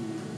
to